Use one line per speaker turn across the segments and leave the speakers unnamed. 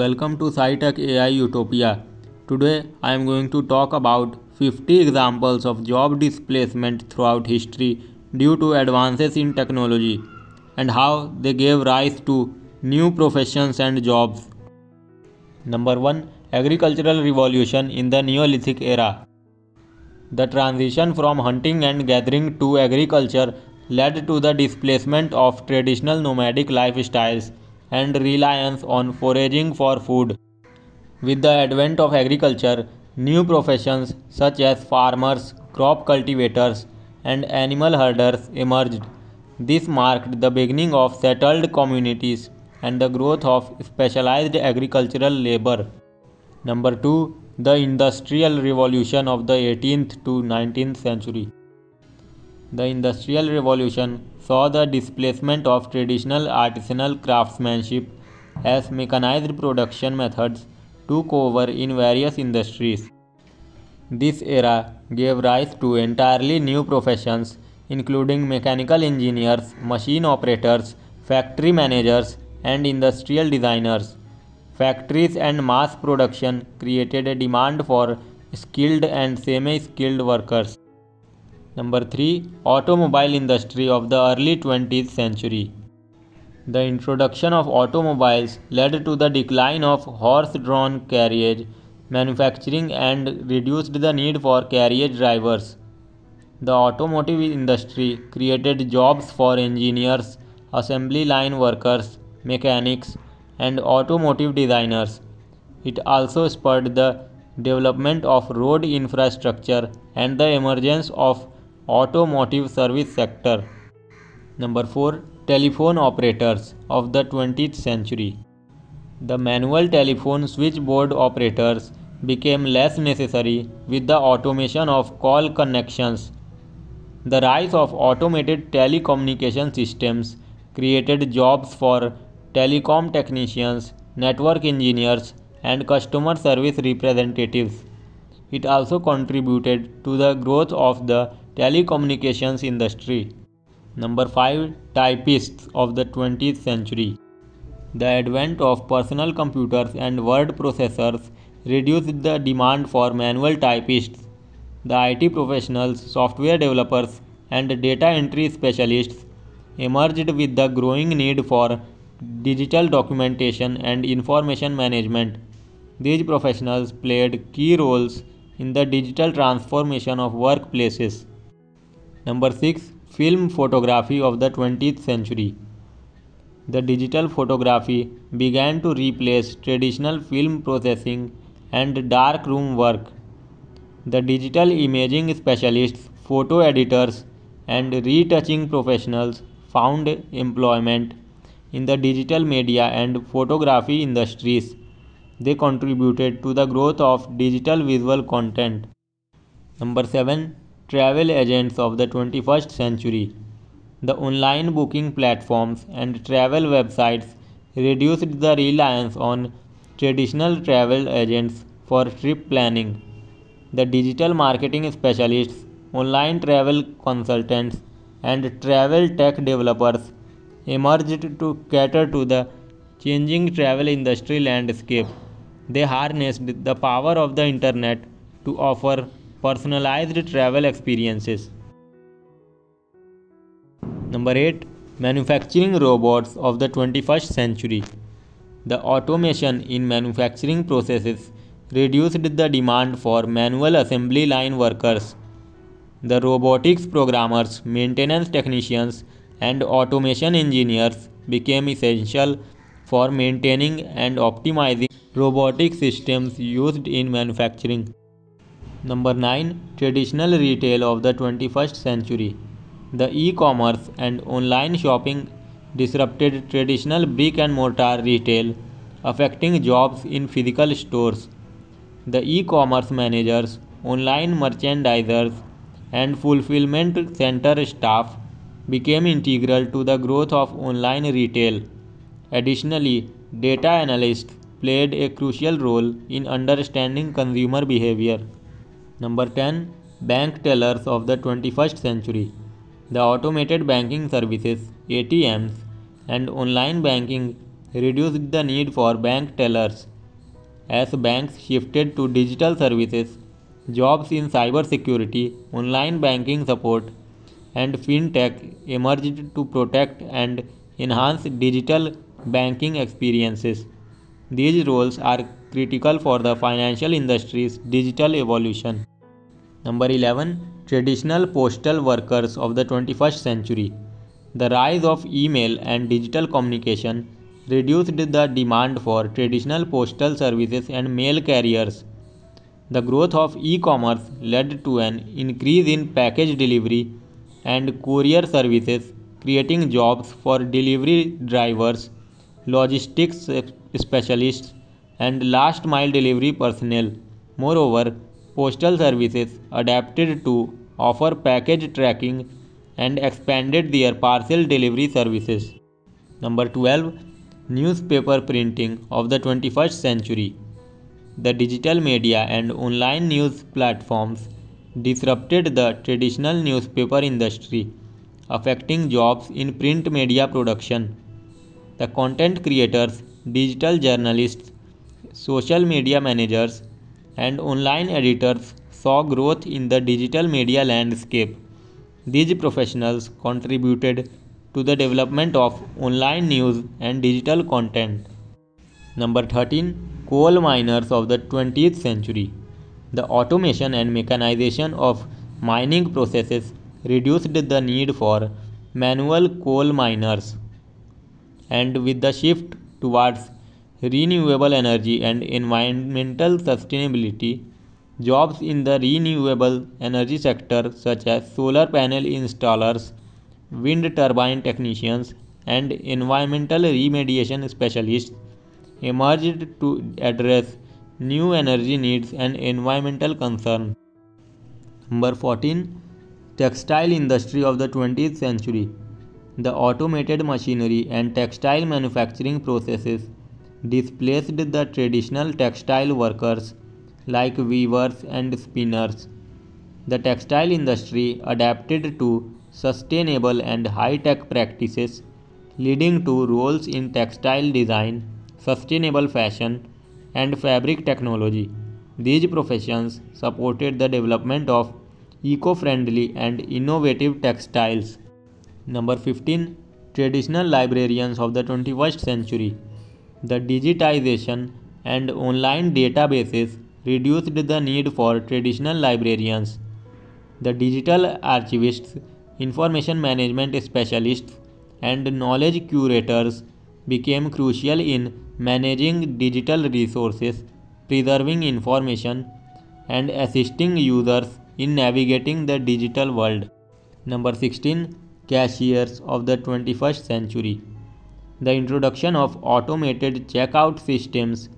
welcome to SciTech AI Utopia. Today I am going to talk about 50 examples of job displacement throughout history due to advances in technology and how they gave rise to new professions and jobs. Number 1 Agricultural Revolution in the Neolithic Era. The transition from hunting and gathering to agriculture led to the displacement of traditional nomadic lifestyles and reliance on foraging for food. With the advent of agriculture, new professions such as farmers, crop cultivators, and animal herders emerged. This marked the beginning of settled communities and the growth of specialized agricultural labor. Number 2. The Industrial Revolution of the 18th to 19th century. The Industrial Revolution saw the displacement of traditional artisanal craftsmanship as mechanized production methods took over in various industries. This era gave rise to entirely new professions including mechanical engineers, machine operators, factory managers, and industrial designers. Factories and mass production created a demand for skilled and semi-skilled workers. Number 3. Automobile industry of the early 20th century. The introduction of automobiles led to the decline of horse-drawn carriage manufacturing and reduced the need for carriage drivers. The automotive industry created jobs for engineers, assembly line workers, mechanics, and automotive designers. It also spurred the development of road infrastructure and the emergence of automotive service sector. Number 4 telephone operators of the 20th century. The manual telephone switchboard operators became less necessary with the automation of call connections. The rise of automated telecommunication systems created jobs for telecom technicians, network engineers, and customer service representatives. It also contributed to the growth of the telecommunications industry. Number 5 Typists of the 20th century. The advent of personal computers and word processors reduced the demand for manual typists. The IT professionals, software developers, and data entry specialists emerged with the growing need for digital documentation and information management. These professionals played key roles in the digital transformation of workplaces. Number 6 Film photography of the 20th century. The digital photography began to replace traditional film processing and darkroom work. The digital imaging specialists, photo editors, and retouching professionals found employment in the digital media and photography industries. They contributed to the growth of digital visual content. Number 7 travel agents of the 21st century. The online booking platforms and travel websites reduced the reliance on traditional travel agents for trip planning. The digital marketing specialists, online travel consultants, and travel tech developers emerged to cater to the changing travel industry landscape. They harnessed the power of the internet to offer personalized travel experiences. Number 8 Manufacturing robots of the 21st century. The automation in manufacturing processes reduced the demand for manual assembly line workers. The robotics programmers, maintenance technicians, and automation engineers became essential for maintaining and optimizing robotic systems used in manufacturing. Number 9 Traditional retail of the 21st century. The e commerce and online shopping disrupted traditional brick and mortar retail, affecting jobs in physical stores. The e commerce managers, online merchandisers, and fulfillment center staff became integral to the growth of online retail. Additionally, data analysts played a crucial role in understanding consumer behavior. Number 10 Bank tellers of the 21st century. The automated banking services, ATMs, and online banking reduced the need for bank tellers. As banks shifted to digital services, jobs in cybersecurity, online banking support, and fintech emerged to protect and enhance digital banking experiences. These roles are critical for the financial industry's digital evolution. Number 11 Traditional postal workers of the 21st century. The rise of email and digital communication reduced the demand for traditional postal services and mail carriers. The growth of e commerce led to an increase in package delivery and courier services, creating jobs for delivery drivers, logistics specialists, and last mile delivery personnel. Moreover, postal services adapted to offer package tracking and expanded their parcel delivery services. Number 12 Newspaper printing of the 21st century. The digital media and online news platforms disrupted the traditional newspaper industry, affecting jobs in print media production. The content creators, digital journalists, social media managers, and online editors saw growth in the digital media landscape. These professionals contributed to the development of online news and digital content. Number 13 Coal miners of the 20th century. The automation and mechanization of mining processes reduced the need for manual coal miners. And with the shift towards renewable energy and environmental sustainability, jobs in the renewable energy sector, such as solar panel installers, wind turbine technicians, and environmental remediation specialists, emerged to address new energy needs and environmental concerns. Number 14 Textile industry of the 20th century. The automated machinery and textile manufacturing processes displaced the traditional textile workers like weavers and spinners. The textile industry adapted to sustainable and high tech practices, leading to roles in textile design, sustainable fashion, and fabric technology. These professions supported the development of eco friendly and innovative textiles. Number 15 Traditional librarians of the 21st century. The digitization and online databases reduced the need for traditional librarians. The digital archivists, information management specialists, and knowledge curators became crucial in managing digital resources, preserving information, and assisting users in navigating the digital world. Number 16 Cashiers of the 21st century. The introduction of automated checkout systems,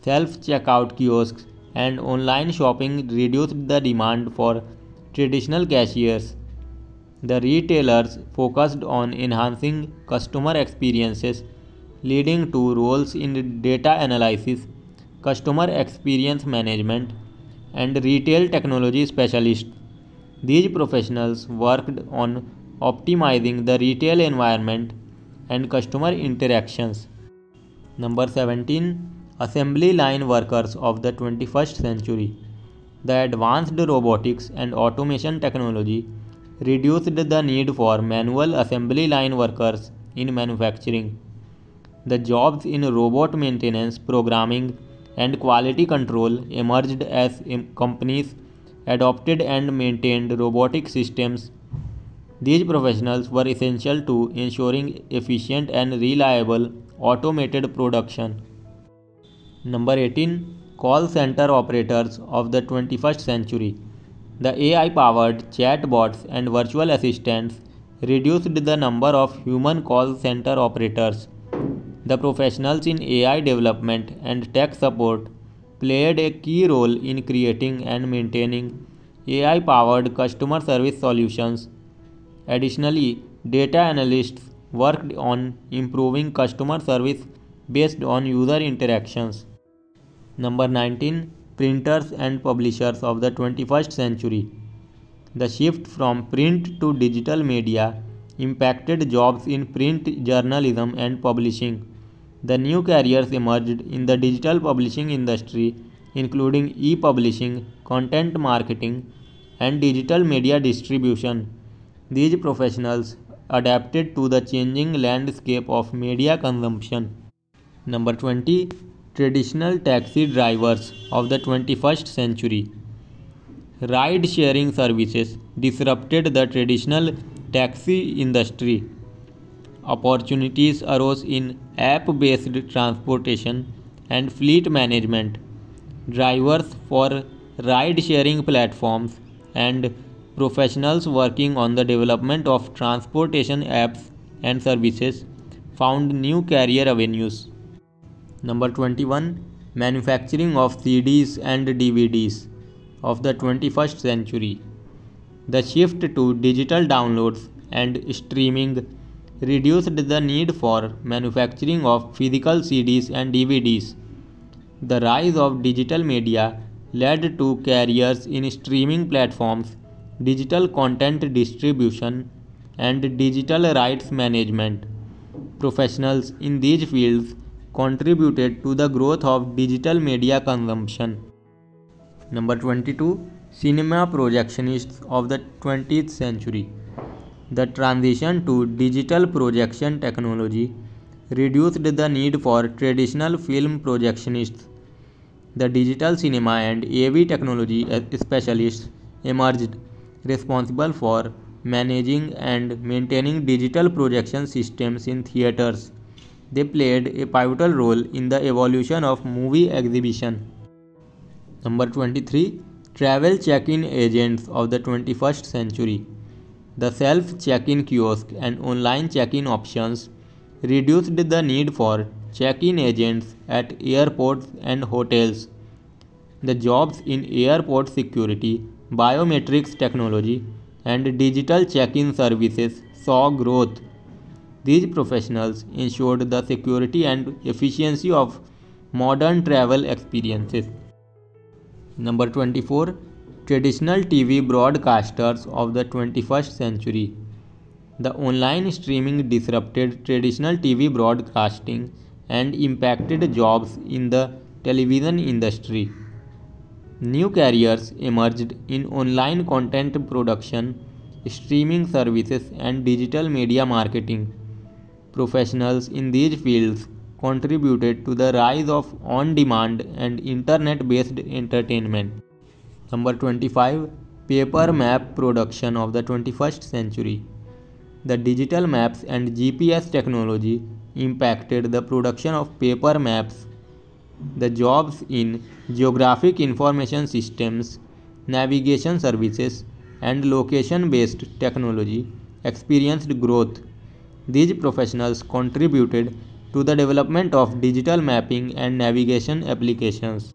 self checkout kiosks, and online shopping reduced the demand for traditional cashiers. The retailers focused on enhancing customer experiences leading to roles in data analysis, customer experience management, and retail technology specialists. These professionals worked on optimizing the retail environment and customer interactions. Number 17 Assembly line workers of the 21st century. The advanced robotics and automation technology reduced the need for manual assembly line workers in manufacturing. The jobs in robot maintenance, programming, and quality control emerged as companies adopted and maintained robotic systems. These professionals were essential to ensuring efficient and reliable automated production. Number 18 Call Center Operators of the 21st Century. The AI powered chatbots and virtual assistants reduced the number of human call center operators the professionals in AI development and tech support played a key role in creating and maintaining AI powered customer service solutions. Additionally, data analysts worked on improving customer service based on user interactions. Number 19 Printers and Publishers of the 21st Century. The shift from print to digital media impacted jobs in print journalism and publishing. The new careers emerged in the digital publishing industry, including e publishing, content marketing, and digital media distribution. These professionals adapted to the changing landscape of media consumption. Number 20 Traditional taxi drivers of the 21st century. Ride sharing services disrupted the traditional taxi industry. Opportunities arose in app based transportation and fleet management. Drivers for ride sharing platforms and professionals working on the development of transportation apps and services found new career avenues. Number 21 Manufacturing of CDs and DVDs of the 21st century. The shift to digital downloads and streaming reduced the need for manufacturing of physical CDs and DVDs. The rise of digital media led to careers in streaming platforms, digital content distribution, and digital rights management. Professionals in these fields contributed to the growth of digital media consumption. Number 22 Cinema projectionists of the 20th century. The transition to digital projection technology reduced the need for traditional film projectionists. The digital cinema and AV technology specialists emerged responsible for managing and maintaining digital projection systems in theaters. They played a pivotal role in the evolution of movie exhibition. Number 23 Travel check in agents of the 21st century. The self check in kiosk and online check in options reduced the need for check in agents at airports and hotels. The jobs in airport security, biometrics technology, and digital check in services saw growth. These professionals ensured the security and efficiency of modern travel experiences. Number 24 Traditional TV broadcasters of the 21st century. The online streaming disrupted traditional TV broadcasting and impacted jobs in the television industry. New careers emerged in online content production, streaming services, and digital media marketing. Professionals in these fields contributed to the rise of on demand and internet based entertainment. Number 25 Paper map production of the 21st century. The digital maps and GPS technology impacted the production of paper maps. The jobs in geographic information systems, navigation services, and location based technology experienced growth. These professionals contributed to the development of digital mapping and navigation applications.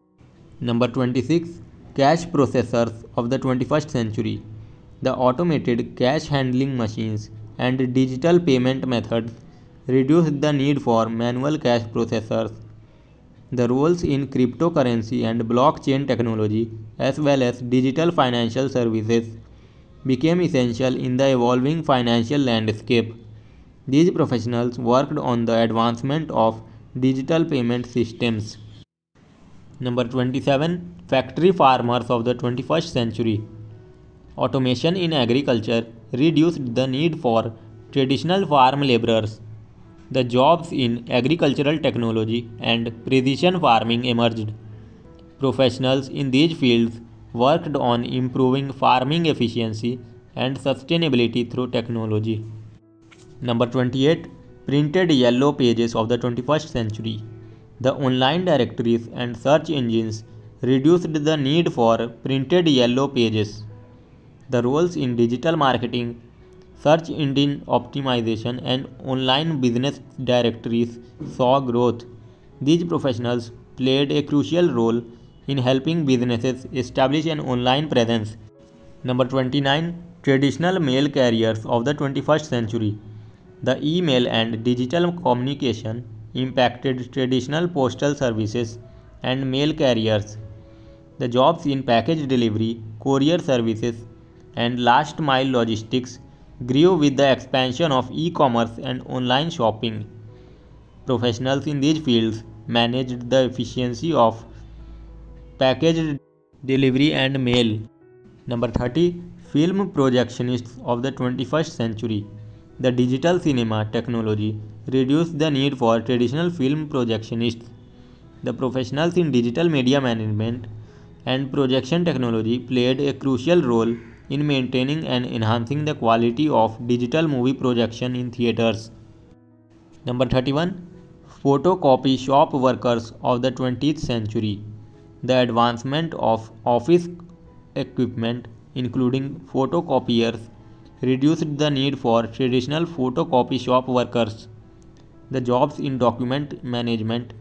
Number 26 Cash processors of the 21st century. The automated cash handling machines and digital payment methods reduced the need for manual cash processors. The roles in cryptocurrency and blockchain technology, as well as digital financial services, became essential in the evolving financial landscape. These professionals worked on the advancement of digital payment systems. Number 27 Factory farmers of the 21st century. Automation in agriculture reduced the need for traditional farm laborers. The jobs in agricultural technology and precision farming emerged. Professionals in these fields worked on improving farming efficiency and sustainability through technology. Number 28 Printed Yellow Pages of the 21st century. The online directories and search engines reduced the need for printed yellow pages. The roles in digital marketing, search engine optimization, and online business directories saw growth. These professionals played a crucial role in helping businesses establish an online presence. Number 29 Traditional mail carriers of the 21st century. The email and digital communication impacted traditional postal services and mail carriers. The jobs in package delivery, courier services, and last mile logistics grew with the expansion of e commerce and online shopping. Professionals in these fields managed the efficiency of package delivery and mail. Number 30 Film projectionists of the 21st century. The digital cinema technology reduced the need for traditional film projectionists. The professionals in digital media management and projection technology played a crucial role in maintaining and enhancing the quality of digital movie projection in theaters. Number 31 Photocopy shop workers of the 20th century. The advancement of office equipment including photocopiers, reduced the need for traditional photocopy shop workers. The jobs in document management,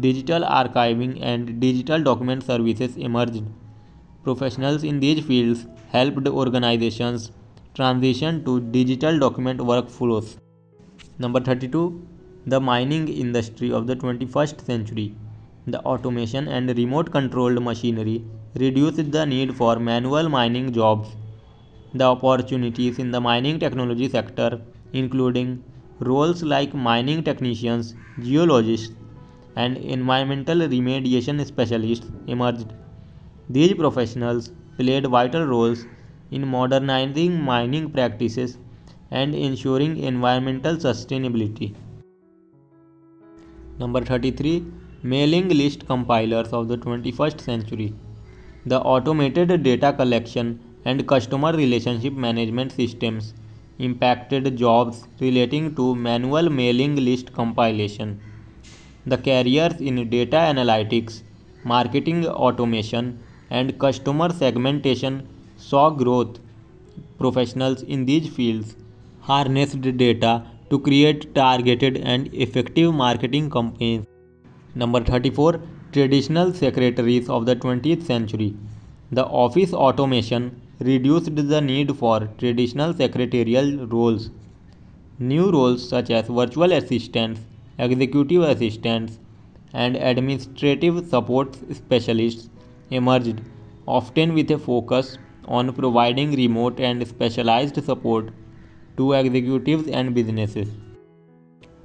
digital archiving, and digital document services emerged. Professionals in these fields helped organizations transition to digital document workflows. Number 32 The mining industry of the 21st century. The automation and remote controlled machinery reduced the need for manual mining jobs. The opportunities in the mining technology sector, including roles like mining technicians, geologists, and environmental remediation specialists, emerged. These professionals played vital roles in modernizing mining practices and ensuring environmental sustainability. Number 33 Mailing list compilers of the 21st century. The automated data collection and customer relationship management systems impacted jobs relating to manual mailing list compilation. The careers in data analytics, marketing automation, and customer segmentation saw growth. Professionals in these fields harnessed data to create targeted and effective marketing campaigns. Number 34 traditional secretaries of the 20th century. The office automation reduced the need for traditional secretarial roles. New roles such as virtual assistants, executive assistants, and administrative support specialists emerged, often with a focus on providing remote and specialized support to executives and businesses.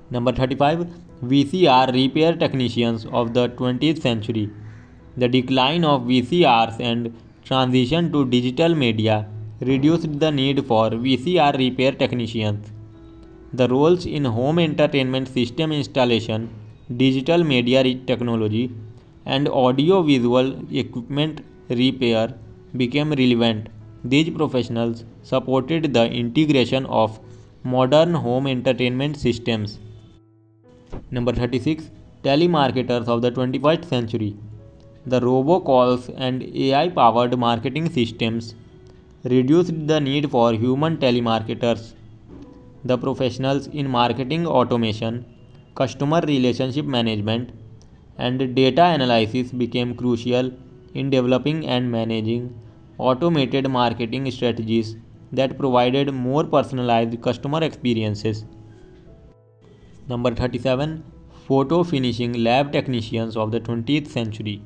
Number 35 VCR repair technicians of the 20th century. The decline of VCRs and transition to digital media reduced the need for VCR repair technicians. The roles in home entertainment system installation, digital media technology, and audio visual equipment repair became relevant. These professionals supported the integration of modern home entertainment systems. Number 36 Telemarketers of the 21st century. The robocalls and AI powered marketing systems reduced the need for human telemarketers. The professionals in marketing automation, customer relationship management, and data analysis became crucial in developing and managing automated marketing strategies that provided more personalized customer experiences. Number 37 Photo Finishing Lab Technicians of the 20th Century.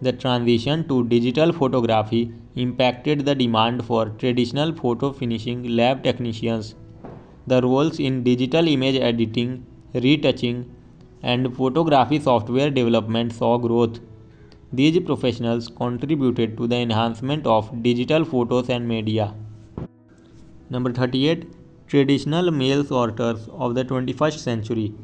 The transition to digital photography impacted the demand for traditional photo finishing lab technicians. The roles in digital image editing, retouching, and photography software development saw growth. These professionals contributed to the enhancement of digital photos and media. Number 38 Traditional mail sorters of the 21st century.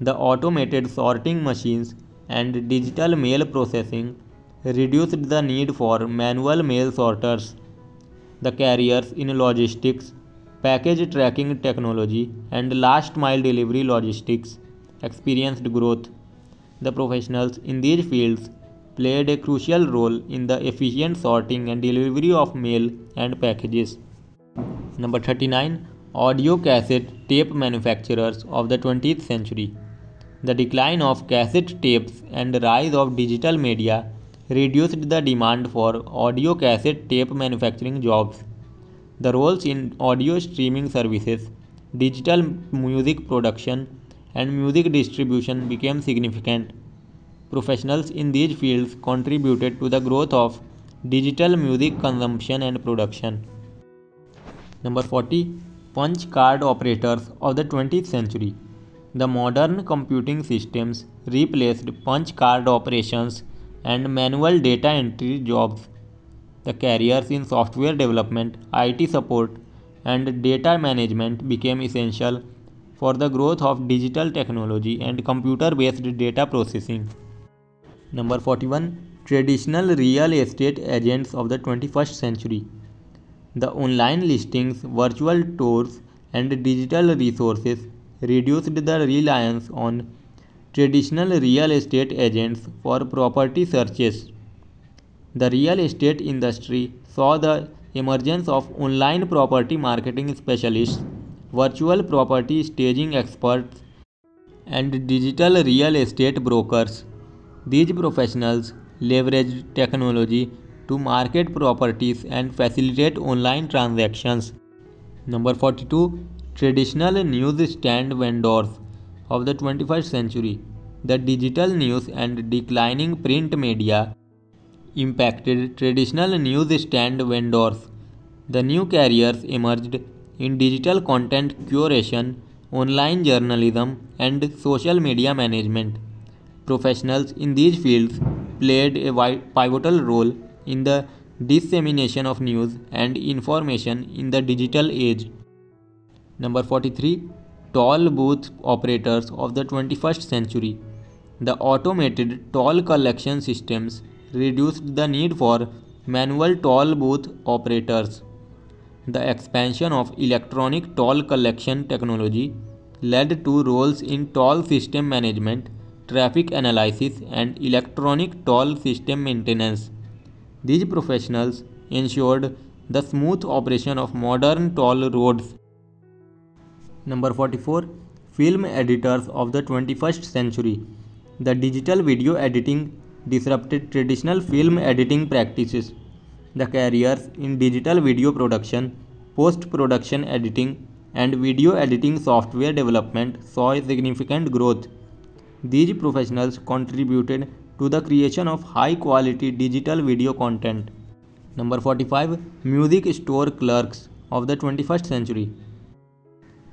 The automated sorting machines and digital mail processing reduced the need for manual mail sorters. The carriers in logistics, package tracking technology, and last mile delivery logistics experienced growth. The professionals in these fields played a crucial role in the efficient sorting and delivery of mail and packages. Number 39 audio cassette tape manufacturers of the 20th century. The decline of cassette tapes and rise of digital media reduced the demand for audio cassette tape manufacturing jobs. The roles in audio streaming services, digital music production, and music distribution became significant. Professionals in these fields contributed to the growth of digital music consumption and production. Number 40 punch card operators of the 20th century. The modern computing systems replaced punch card operations and manual data entry jobs. The careers in software development, IT support, and data management became essential for the growth of digital technology and computer based data processing. Number 41 Traditional real estate agents of the 21st century. The online listings, virtual tours, and digital resources reduced the reliance on traditional real estate agents for property searches. The real estate industry saw the emergence of online property marketing specialists, virtual property staging experts, and digital real estate brokers. These professionals leverage technology to market properties and facilitate online transactions. Number 42 Traditional newsstand vendors of the 21st century. The digital news and declining print media impacted traditional newsstand vendors. The new carriers emerged in digital content curation, online journalism, and social media management. Professionals in these fields played a pivotal role in the dissemination of news and information in the digital age. Number 43 Toll booth operators of the 21st century. The automated toll collection systems reduced the need for manual toll booth operators. The expansion of electronic toll collection technology led to roles in toll system management traffic analysis, and electronic toll system maintenance. These professionals ensured the smooth operation of modern toll roads. Number 44 Film editors of the 21st century. The digital video editing disrupted traditional film editing practices. The careers in digital video production, post production editing, and video editing software development saw significant growth. These professionals contributed to the creation of high quality digital video content. Number 45 Music Store Clerks of the 21st century.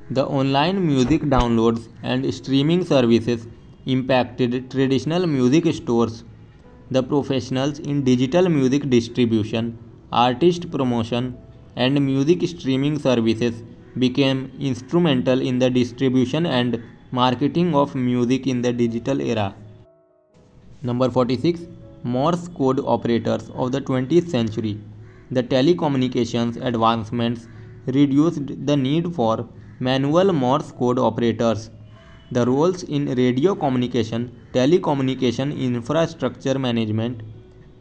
The online music downloads and streaming services impacted traditional music stores. The professionals in digital music distribution, artist promotion, and music streaming services became instrumental in the distribution and Marketing of music in the digital era. Number 46 Morse code operators of the 20th century. The telecommunications advancements reduced the need for manual Morse code operators. The roles in radio communication, telecommunication infrastructure management,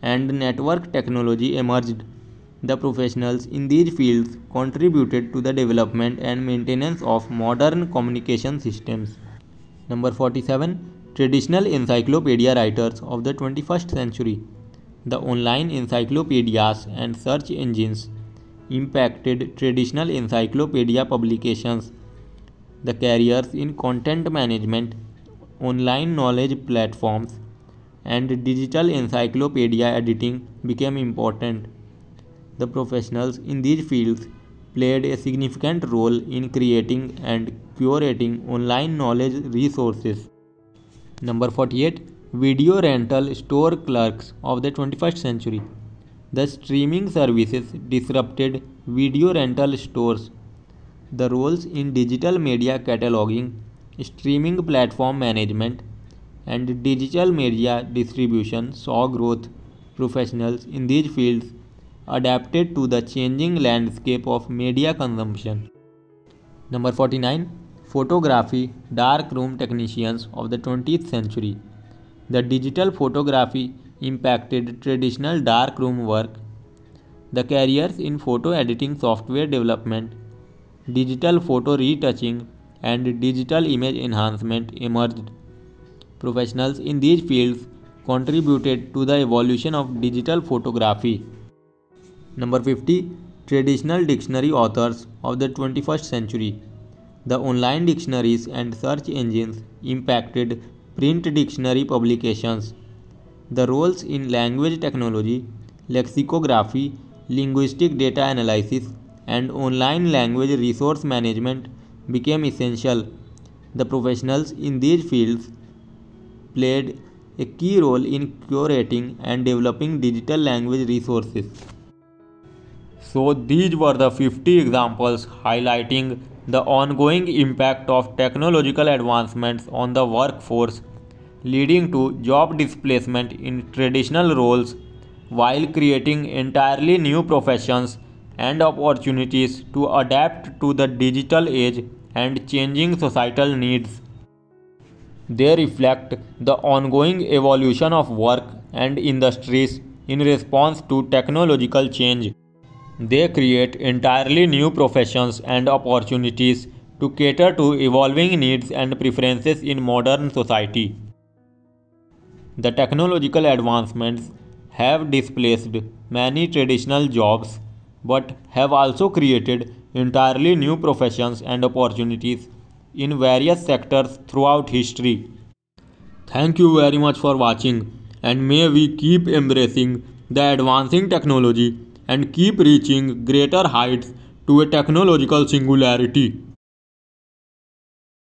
and network technology emerged. The professionals in these fields contributed to the development and maintenance of modern communication systems. Number 47 Traditional encyclopedia writers of the 21st century. The online encyclopedias and search engines impacted traditional encyclopedia publications. The careers in content management, online knowledge platforms, and digital encyclopedia editing became important. The professionals in these fields played a significant role in creating and curating online knowledge resources. Number 48 Video rental store clerks of the 21st century. The streaming services disrupted video rental stores. The roles in digital media cataloging, streaming platform management, and digital media distribution saw growth. Professionals in these fields adapted to the changing landscape of media consumption. Number 49 Photography Darkroom Technicians of the 20th century. The digital photography impacted traditional darkroom work. The careers in photo editing software development, digital photo retouching, and digital image enhancement emerged. Professionals in these fields contributed to the evolution of digital photography. Number 50 Traditional dictionary authors of the 21st century. The online dictionaries and search engines impacted print dictionary publications. The roles in language technology, lexicography, linguistic data analysis, and online language resource management became essential. The professionals in these fields played a key role in curating and developing digital language resources. So, these were the 50 examples highlighting the ongoing impact of technological advancements on the workforce, leading to job displacement in traditional roles while creating entirely new professions and opportunities to adapt to the digital age and changing societal needs. They reflect the ongoing evolution of work and industries in response to technological change. They create entirely new professions and opportunities to cater to evolving needs and preferences in modern society. The technological advancements have displaced many traditional jobs but have also created entirely new professions and opportunities in various sectors throughout history. Thank you very much for watching and may we keep embracing the advancing technology and keep reaching greater heights to a technological singularity.